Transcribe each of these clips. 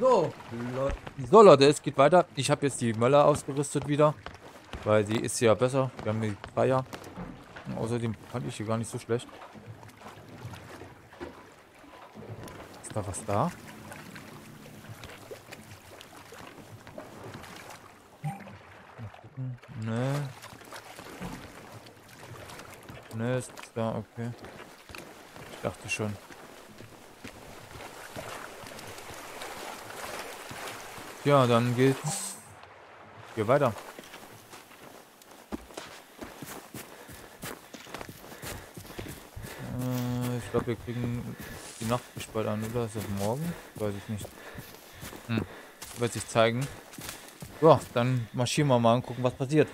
So, Le so Leute, es geht weiter. Ich habe jetzt die Möller ausgerüstet wieder. Weil sie ist ja besser. Wir haben die Dreier. Außerdem fand ich sie gar nicht so schlecht. Ist da was da? Nee. Nee, ist da, okay. Ich dachte schon. Ja, dann geht's hier weiter. Äh, ich glaube, wir kriegen die Nacht bald an, oder? Ist das morgen? Weiß ich nicht. Hm. Wird sich zeigen. Ja, dann marschieren wir mal und gucken, was passiert.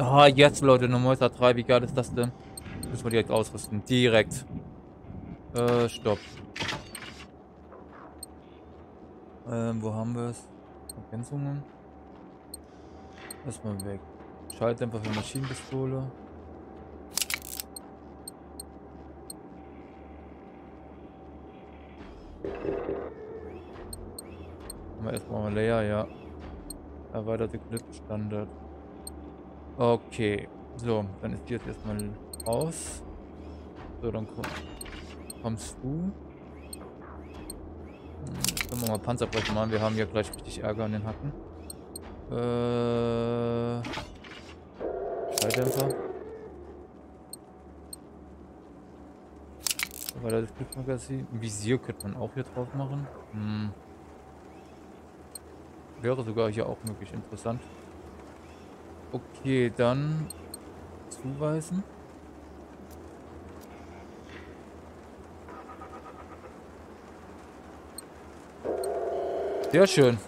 Ah, jetzt, Leute, Moisa 3. Wie geil ist das denn? Müssen wir direkt ausrüsten. Direkt. Äh, stopp. Ähm, wo haben wir es? Ergänzungen. Erstmal weg. Schalldämpfer für Maschinenpistole. Haben erstmal leer, ja. Erweiterte Clip-Standard. Okay. So, dann ist die jetzt erstmal raus. So, dann komm, kommst du. Hm, können wir mal Panzerbrechen machen. Wir haben ja gleich richtig Ärger an den Hacken. Äh. Schalldämpfer. Weil das Clipmagazin. Visier könnte man auch hier drauf machen. Hm. Wäre sogar hier auch möglich interessant. Okay, dann zuweisen. Sehr schön.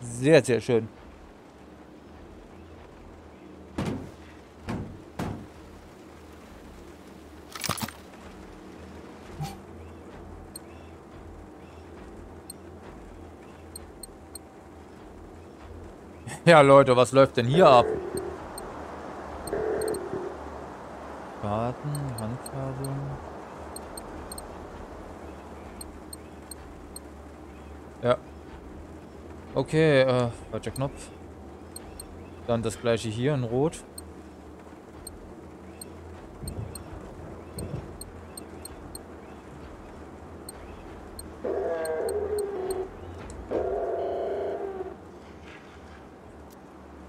Sehr, sehr schön. Ja, Leute, was läuft denn hier ab? Garten, Handfärbung. Ja. Okay, äh, falscher Knopf. Dann das gleiche hier in Rot.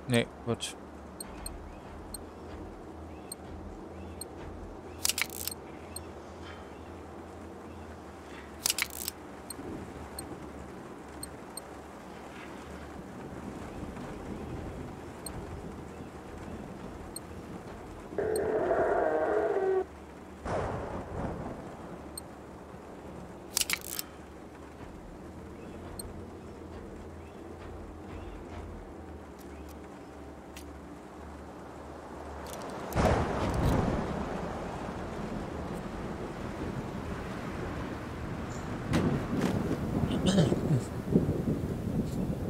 Nee, gut.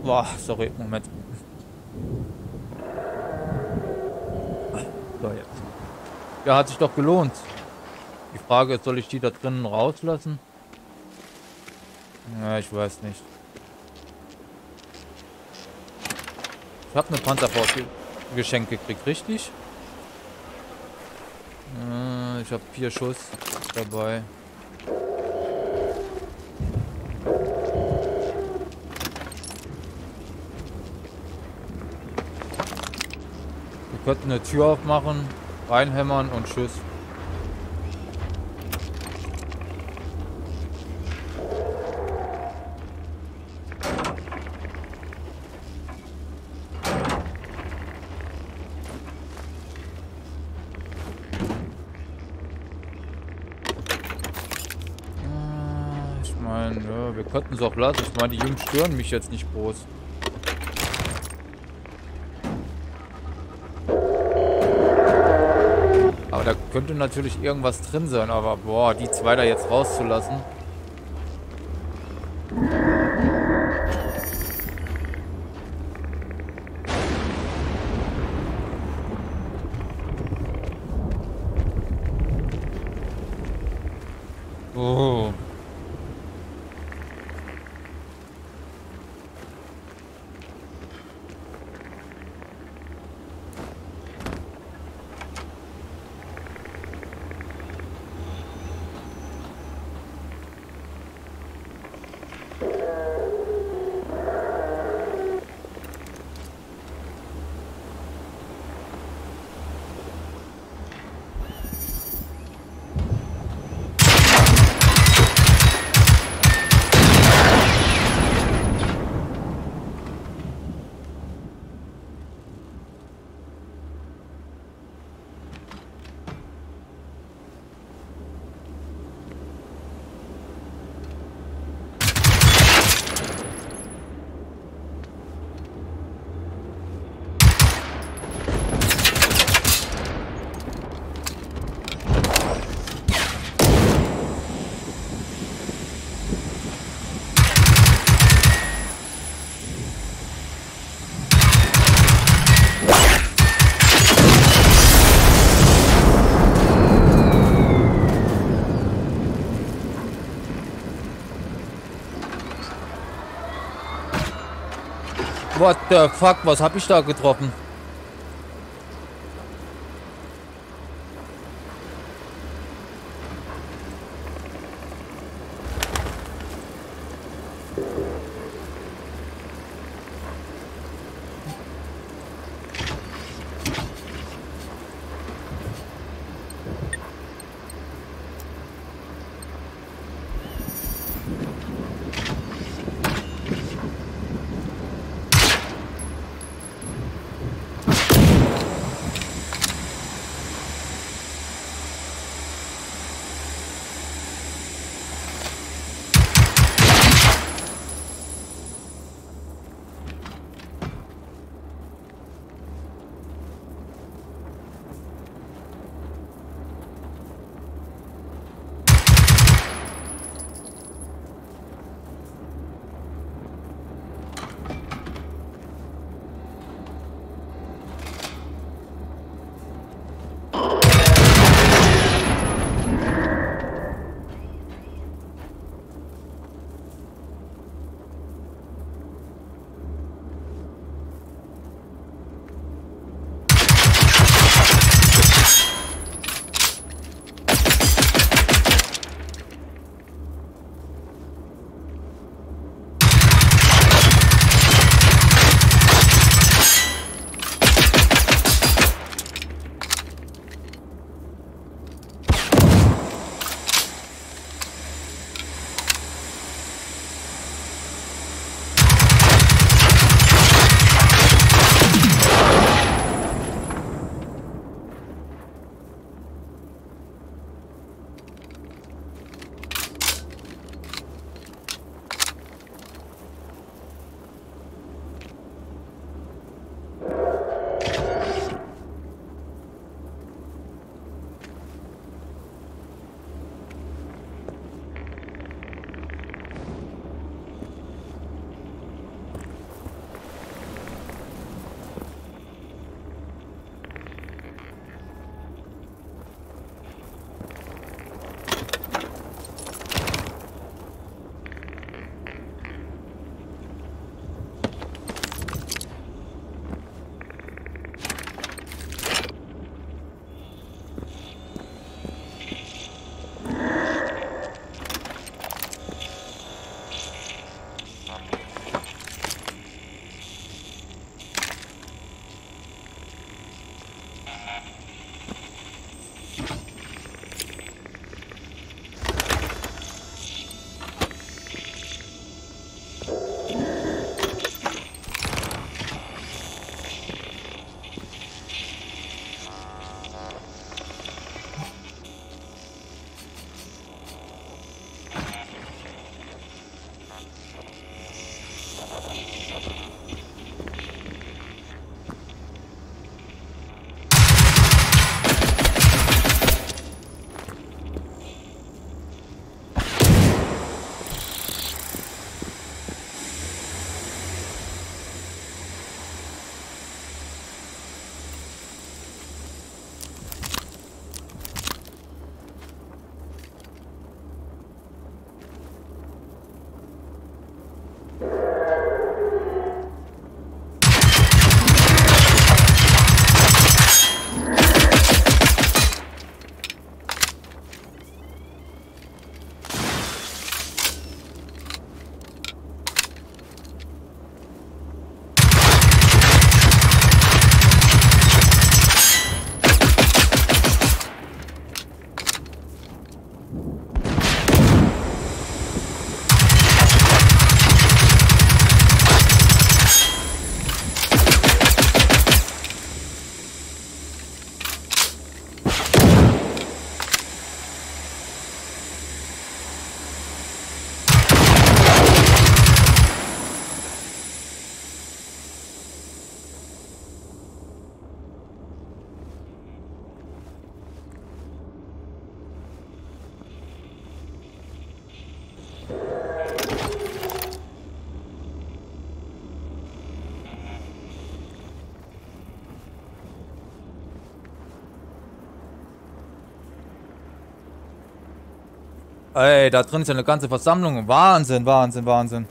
Boah, sorry, Moment. So, jetzt. Ja, hat sich doch gelohnt. Die Frage ist, soll ich die da drinnen rauslassen? Ja, ich weiß nicht. Ich habe eine Panzerfaust geschenkt gekriegt, richtig? Äh, ich habe vier Schuss dabei. Könnten eine Tür aufmachen, reinhämmern und tschüss. Ich meine, ja, wir könnten es auch lassen. Ich meine, die Jungs stören mich jetzt nicht groß. Könnte natürlich irgendwas drin sein. Aber boah, die zwei da jetzt rauszulassen. Oh. What the fuck, was hab ich da getroffen? Ey, da drin ist ja eine ganze Versammlung. Wahnsinn, Wahnsinn, Wahnsinn.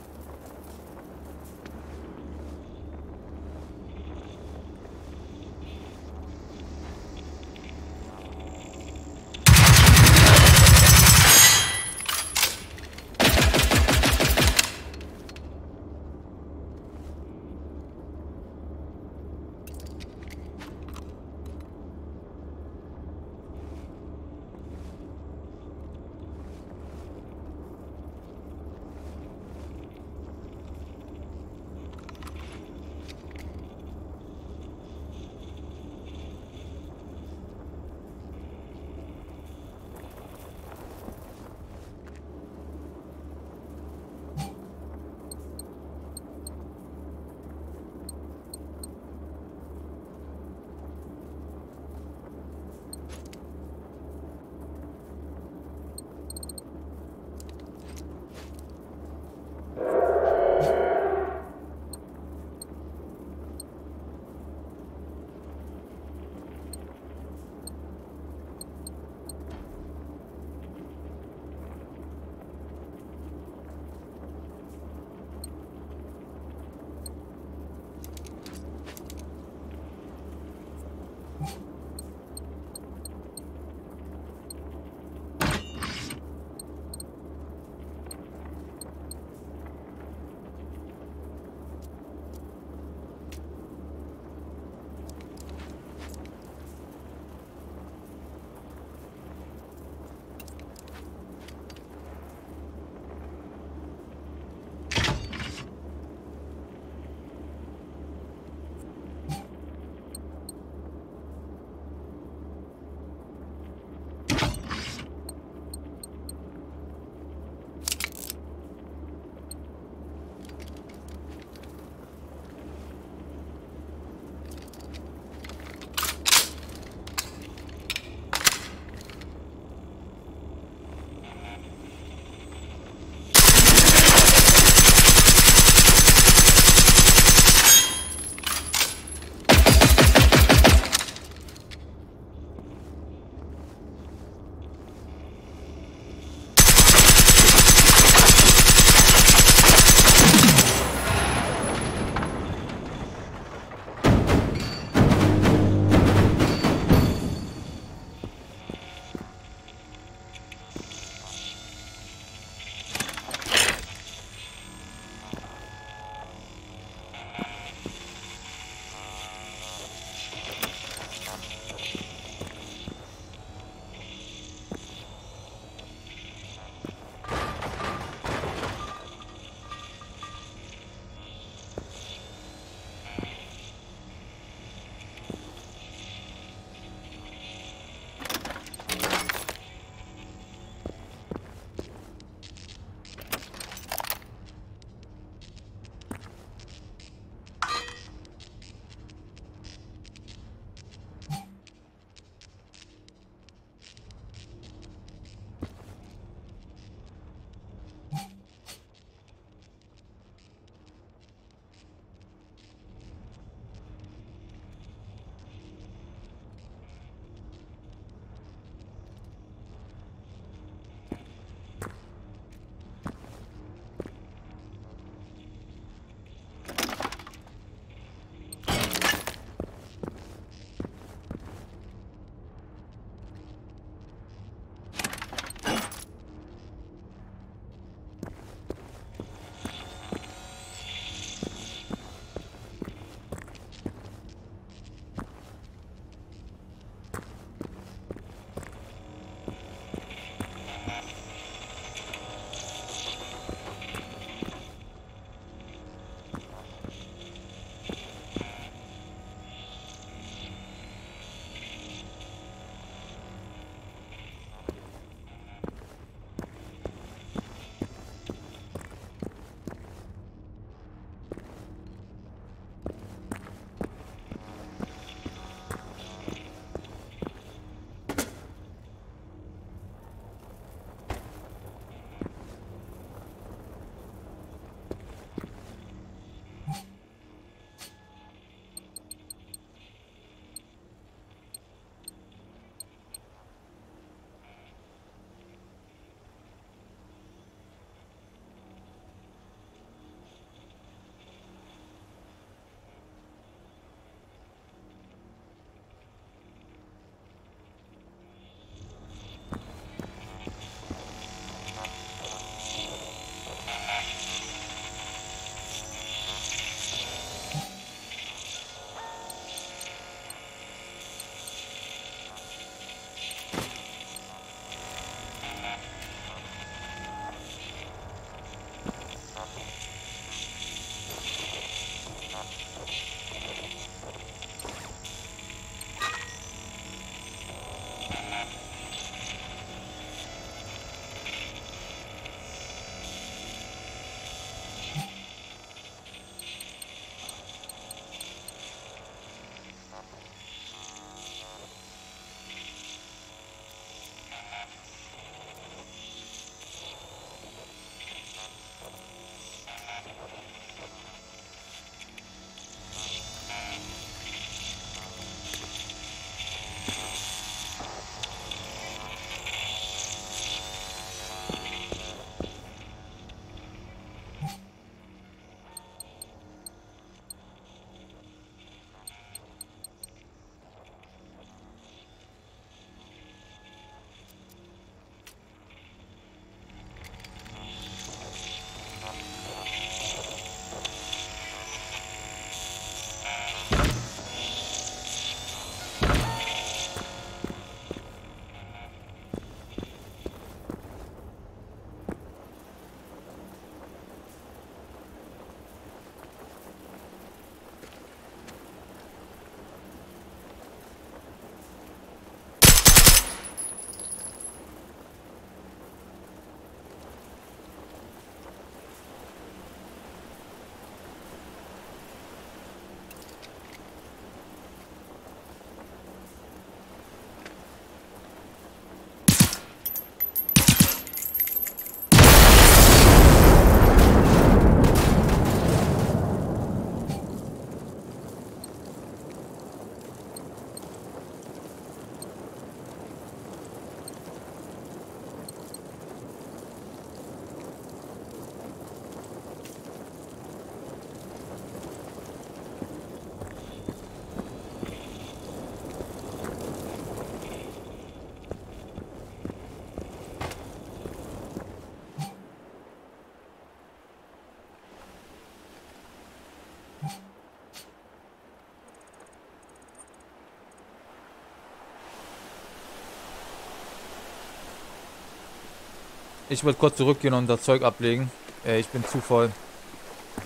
Ich würde kurz zurückgehen und das Zeug ablegen. Äh, ich bin zu voll.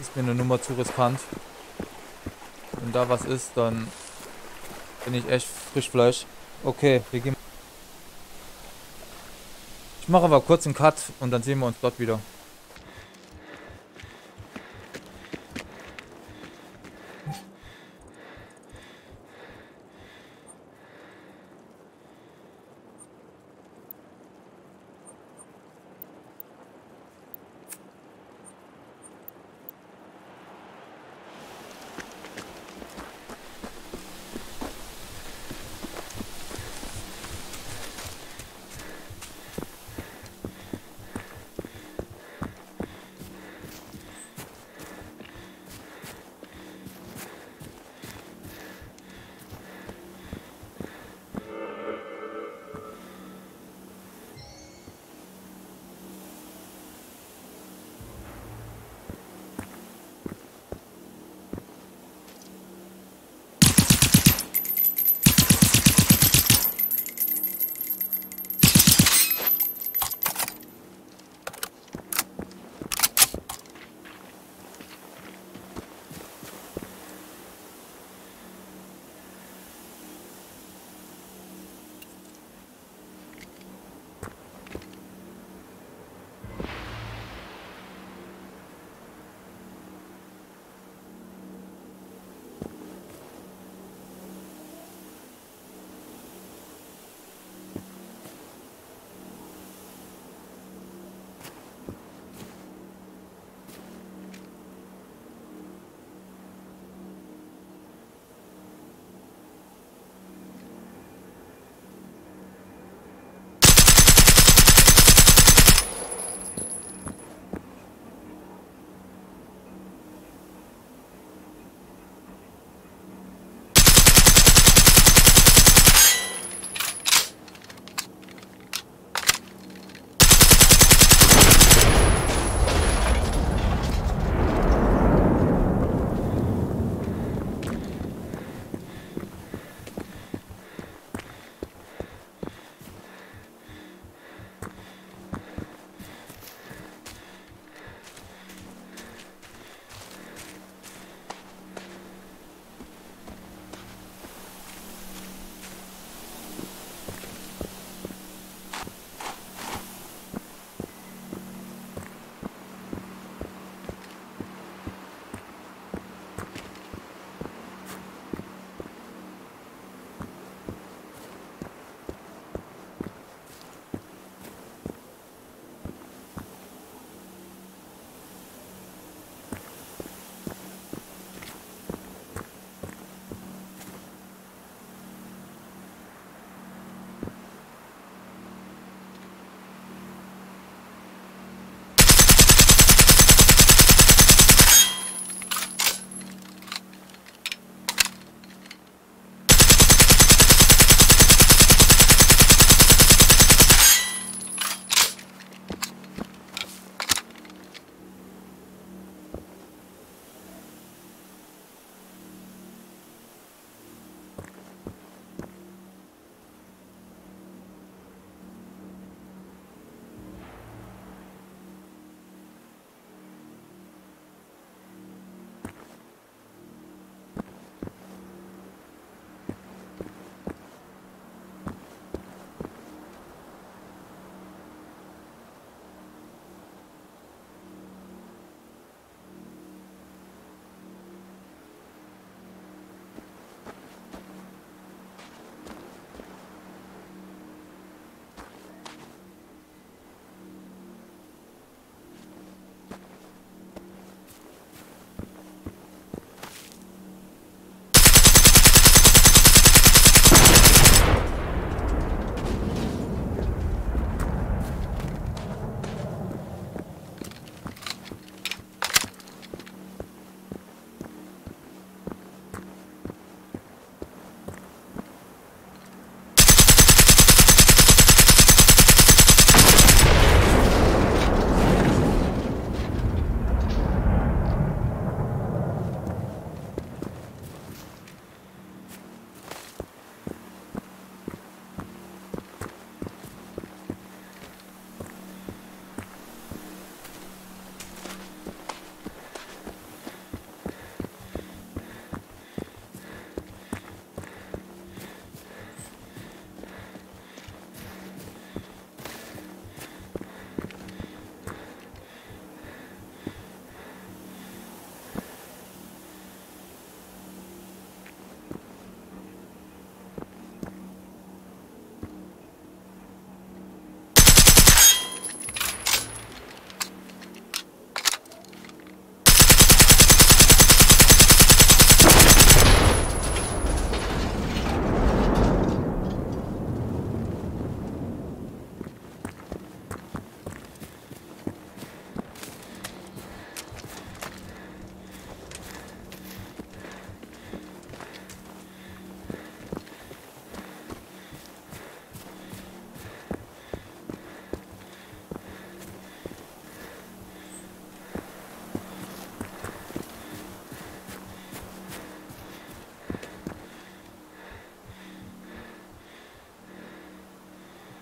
Ist mir eine Nummer zu riskant. Wenn da was ist, dann bin ich echt Frischfleisch. Okay, wir gehen. Ich mache aber kurz einen Cut und dann sehen wir uns dort wieder.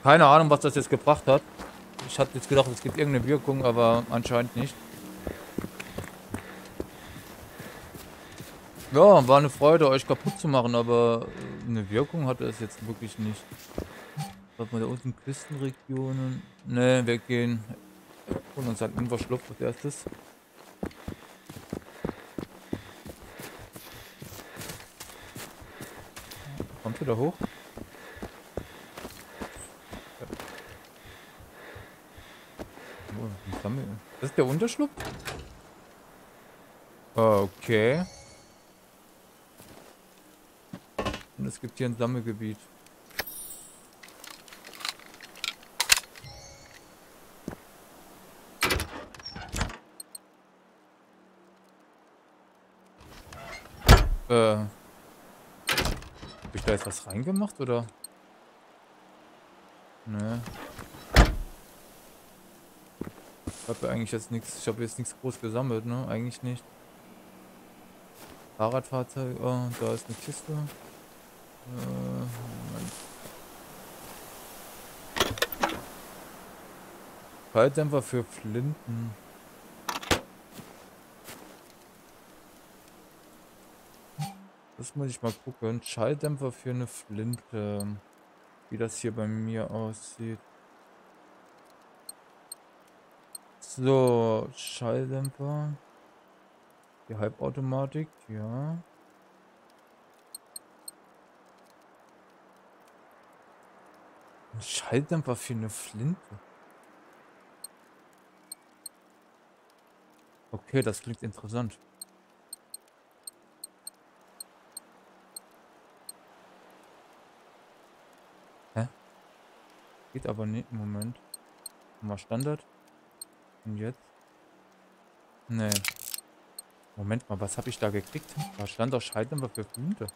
Keine Ahnung, was das jetzt gebracht hat. Ich hatte jetzt gedacht, es gibt irgendeine Wirkung, aber anscheinend nicht. Ja, war eine Freude, euch kaputt zu machen, aber eine Wirkung hatte es jetzt wirklich nicht. Warte mal, da unten Küstenregionen. Ne, wir gehen. Holen uns halt Unterschlupf als erstes. Kommt wieder hoch. Das ist der Unterschlupf? Okay. Und es gibt hier ein Sammelgebiet. Äh. Hab ich da jetzt was reingemacht oder? Ne. Ich habe eigentlich jetzt nichts, ich habe jetzt nichts groß gesammelt, ne? Eigentlich nicht. Fahrradfahrzeug, oh, da ist eine Kiste. Äh, Falldämpfer für Flinten. Das muss ich mal gucken. Schalldämpfer für eine Flinte. Wie das hier bei mir aussieht. So, Schalldämpfer. Die Halbautomatik, ja. Ein Schalldämpfer für eine Flinte. Okay, das klingt interessant. Hä? Geht aber nicht. Moment. Mal Standard. Und jetzt? Nee. Moment mal, was habe ich da gekriegt? Da stand doch Schalldämpfer für Flinte.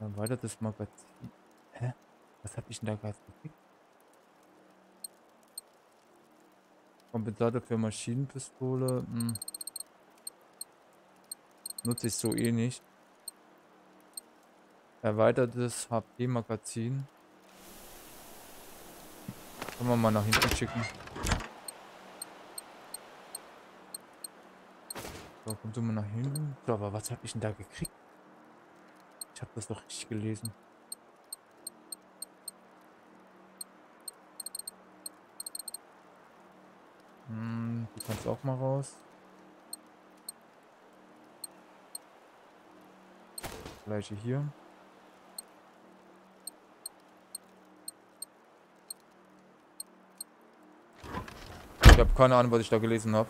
Erweitertes Magazin. Hä? Was hab ich denn da gerade gekriegt? Kompensator für Maschinenpistole. Hm. Nutze ich so eh nicht. Erweitertes HP-Magazin. Können wir mal nach hinten schicken. So, kommt immer nach hinten. So, aber was habe ich denn da gekriegt? Ich habe das doch richtig gelesen. Du kannst auch mal raus. Gleiche hier. Ich habe keine Ahnung, was ich da gelesen habe.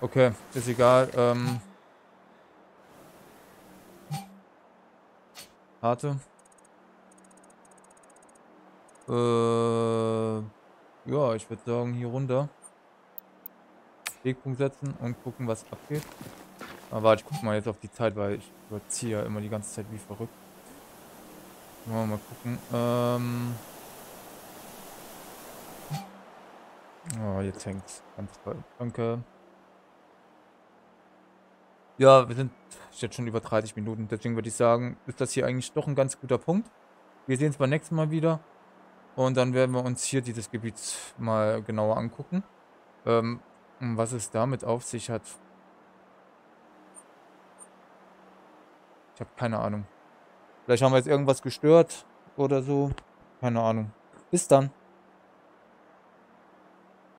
Okay, ist egal. Ähm Harte. Äh, ja, ich würde sagen, hier runter. Wegpunkt setzen und gucken, was abgeht. Aber warte, ich guck mal jetzt auf die Zeit, weil ich überziehe ja immer die ganze Zeit wie verrückt. Mal, mal gucken. Ähm oh, jetzt hängt's. Ganz toll. Danke. Ja, wir sind jetzt schon über 30 Minuten. Deswegen würde ich sagen, ist das hier eigentlich doch ein ganz guter Punkt. Wir sehen uns beim nächsten Mal wieder. Und dann werden wir uns hier dieses Gebiet mal genauer angucken. Ähm, was es damit auf sich hat. Ich habe keine Ahnung. Vielleicht haben wir jetzt irgendwas gestört oder so. Keine Ahnung. Bis dann.